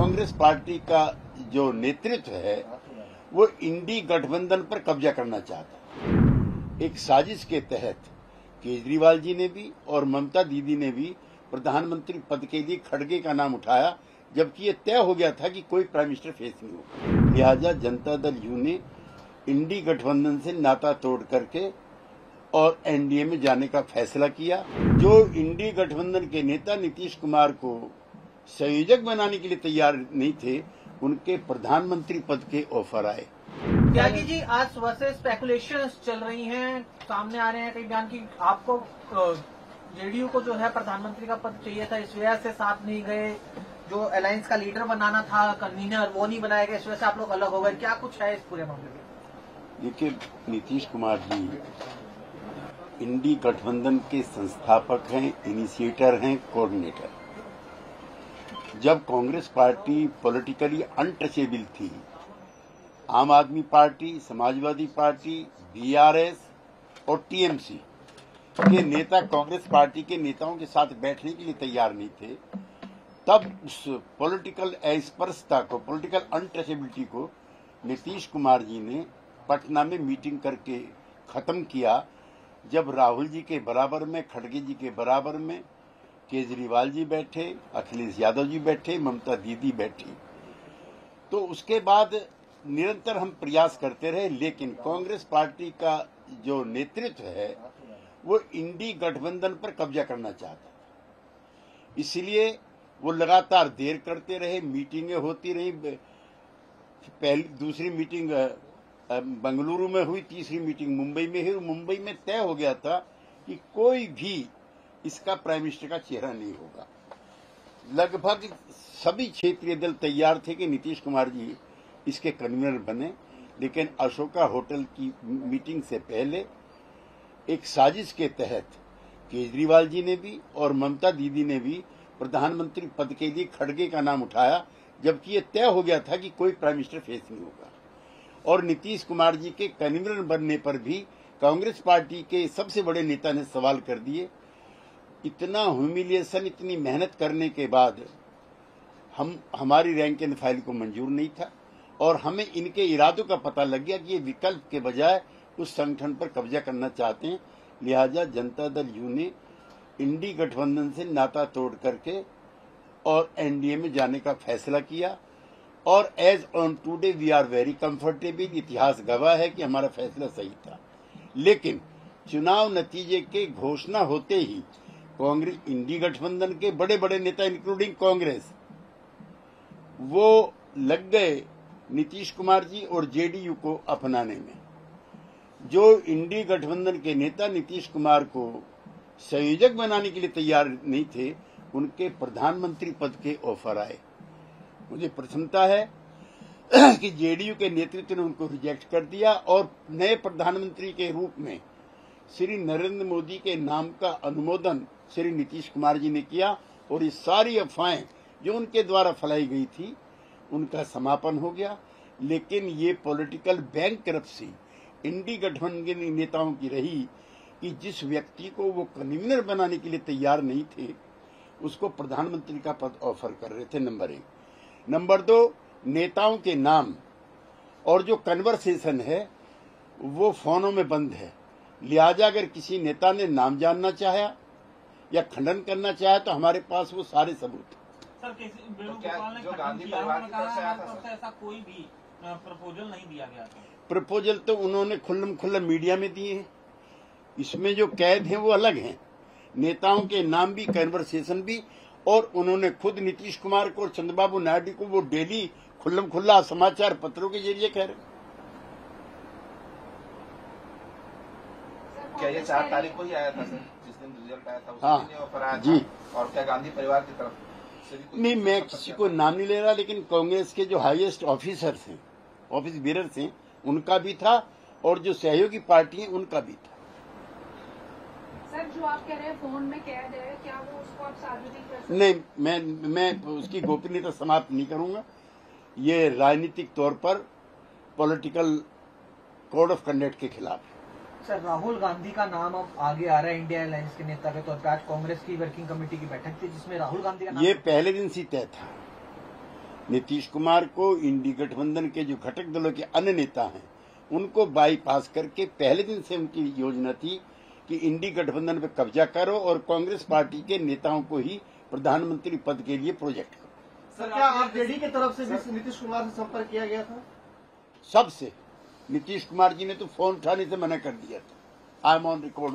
Congress party का जो नेतृत्व है, वो इंडी गठबंधन पर कब्जा करना चाहता है। एक साजिश के तहत केजरीवाल जी ने भी और ममता दीदी ने भी प्रधानमंत्री पद के लिए खड़गे का नाम उठाया, जबकि ये तय हो गया था कि कोई प्राइम मिनिस्टर फेस नहीं होगा। लिहाजा जनता दल यू ने इंडी गठबंधन से नाता तोड़ करके और एनडीए में जाने का फैसला किया। जो इंडी गठबंधन के नेता नीतीश कुमार को संयोजक बनाने के लिए तैयार नहीं थे उनके प्रधानमंत्री पद के ऑफ़र आए। त्यागी जी आज सुबह से स्पेकुलेशन चल रही हैं सामने आ रहे हैं कई बयान की आपको जेडीयू को जो है प्रधानमंत्री का पद चाहिए था इस वजह से साथ नहीं गए जो अलायंस का लीडर बनाना था कन्वीनर वो नहीं बनाया गया इस वजह से आप लोग अलग हो गए। क्या कुछ है इस पूरे मामले में? देखिए नीतीश कुमार जी इंडी गठबंधन के संस्थापक हैं इनिशिएटर हैं कोऑर्डिनेटर जब कांग्रेस पार्टी पॉलिटिकली अनटचेबल थी, Aam Aadmi party, Samajwadi party BRS और टीएमसी के नेता, कांग्रेस पार्टी के नेताओं के साथ बैठने के लिए तैयार नहीं थे, तब उस पॉलिटिकल अस्पर्शता को, पॉलिटिकल अनटचेबिलिटी को नीतीश कुमार जी ने पटना में मीटिंग करके खत्म किया, जब राहुल जी के बराबर में, खड़गे जी के बराबर में केजरीवाल जी बैठे, अखिलेश यादव जी बैठे, ममता दीदी बैठी। तो उसके बाद निरंतर हम प्रयास करते रहे, लेकिन कांग्रेस पार्टी का जो नेतृत्व है, वो इंडी गठबंधन पर कब्जा करना चाहता इसलिए वो लगातार देर करते रहे, मीटिंगें होती रही। पहली, दूसरी मीटिंग बंगलुरु में हुई, तीसरी मीटिंग मुंबई में हुई। मुंबई में तय हो गया था कि कोई भी इसका प्राइम मिनिस्टर का चेहरा नहीं होगा। लगभग सभी क्षेत्रीय दल तैयार थे कि नीतीश कुमार जी इसके कन्वीनर बने, लेकिन अशोका होटल की मीटिंग से पहले एक साजिश के तहत केजरीवाल जी ने भी और ममता दीदी ने भी प्रधानमंत्री पद के लिए खड़गे का नाम उठाया, जबकि ये तय हो गया था कि कोई प्राइम मिनिस्टर फेस नहीं होगा। और नीतीश कुमार जी के कन्वीनर बनने पर भी कांग्रेस पार्टी के सबसे बड़े नेता ने सवाल कर दिए इतना ह्यूमिलिएशन इतनी मेहनत करने के बाद हम, हमारी रैंक एंड फ़ाइल को मंजूर नहीं था। और हमें इनके इरादों का पता लग गया कि ये विकल्प के बजाय उस संगठन पर कब्जा करना चाहते हैं। लिहाजा जनता दल यू ने इंडी गठबंधन से नाता तोड़ करके और एनडीए में जाने का फैसला किया। और as on today we are very comfortable इतिहास गवाह है कि हमारा फैसला सही था। लेकिन चुनाव नतीजे के घोषणा होते ही कांग्रेस, इंडी गठबंधन के बड़े बड़े नेता इंक्लूडिंग कांग्रेस। वो लग गए नीतीश कुमार जी और जेडीयू को अपनाने में। जो इंडी गठबंधन के नेता नीतीश कुमार को संयोजक बनाने के लिए तैयार नहीं थे, उनके प्रधानमंत्री पद के ऑफ़र आए। मुझे प्रसन्नता है कि जेडीयू के नेतृत्व ने उनको रिजेक्ट कर दिया और नए प्रधानमंत्री के रूप में श्री नरेंद्र मोदी के नाम का अनुमोदन श्री नीतीश कुमार जी ने किया और ये सारी अफवाहें जो उनके द्वारा फैलाई गई थी, उनका समापन हो गया। लेकिन ये पॉलिटिकल बैंक सी, इंडी गठबंधन नेताओं की रही कि जिस व्यक्ति को वो कन्वीनर बनाने के लिए तैयार नहीं थे, उसको प्रधानमंत्री का पद ऑफ़र कर रहे थे, नंबर एक। नंबर दो, नेताओं के नाम और जो कन्वर्सेशन है, वो फोनों में बंद है। लिहाजा अगर किसी नेता ने नाम जानना चाहा या खंडन करना चाहे तो हमारे पास वो सारे सबूत सर वेणुगोपाल ने गांधी परिवार था ऐसा कोई भी प्रपोजल नहीं दिया गया प्रपोजल तो उन्होंने खुल्लम खुल्लम मीडिया में दिए हैं। इसमें जो कैद हैं वो अलग हैं। नेताओं के नाम भी कन्वर्सेशन भी और उन्होंने खुद नीतीश कुमार को और चंद्रबाबू नायडू को वो डेली खुल्लम खुल्ला समाचार पत्रों के ज़रिए कह रहे क्या ये चार तारीख को ही आया था सर? जिस दिन रिज़ल्ट आया था हाँ, उसी ऑफ़र आया जी। था। और क्या गांधी परिवार की तरफ़ से भी नहीं मैं किसी को नाम नहीं ले रहा लेकिन कांग्रेस के जो हाईएस्ट ऑफिसर्स हैं ऑफ़िस बीरर्स हैं उनका भी था और जो सहयोगी पार्टी है उनका भी था। सर जो आप कह रहे हैं फ़ोन में कैद है क्या वो उसको आप सार्वजनिक नहीं मैं मैं उसकी गोपनीयता समाप्त नहीं करूँगा। ये राजनीतिक तौर पर पॉलिटिकल कोड ऑफ़ कंडक्ट के खिलाफ है। सर राहुल गांधी का नाम अब आगे आ रहा है इंडिया एयरलाइंस के नेता के तौर पर आज कांग्रेस की वर्किंग कमेटी की बैठक थी जिसमें राहुल गांधी का नाम ये पहले दिन से तय था। नीतीश कुमार को इंडी गठबंधन के जो घटक दलों के अन्य नेता हैं उनको बाईपास करके पहले दिन से उनकी योजना थी कि इंडी गठबंधन पर कब्जा करो और कांग्रेस पार्टी के नेताओं को ही प्रधानमंत्री पद के लिए प्रोजेक्ट करो। सर क्या आप जेडी की तरफ़ से भी नीतीश कुमार से संपर्क किया गया था? सबसे। नीतीश कुमार जी ने तो फ़ोन उठाने से मना कर दिया था आई एम ऑन रिकॉर्ड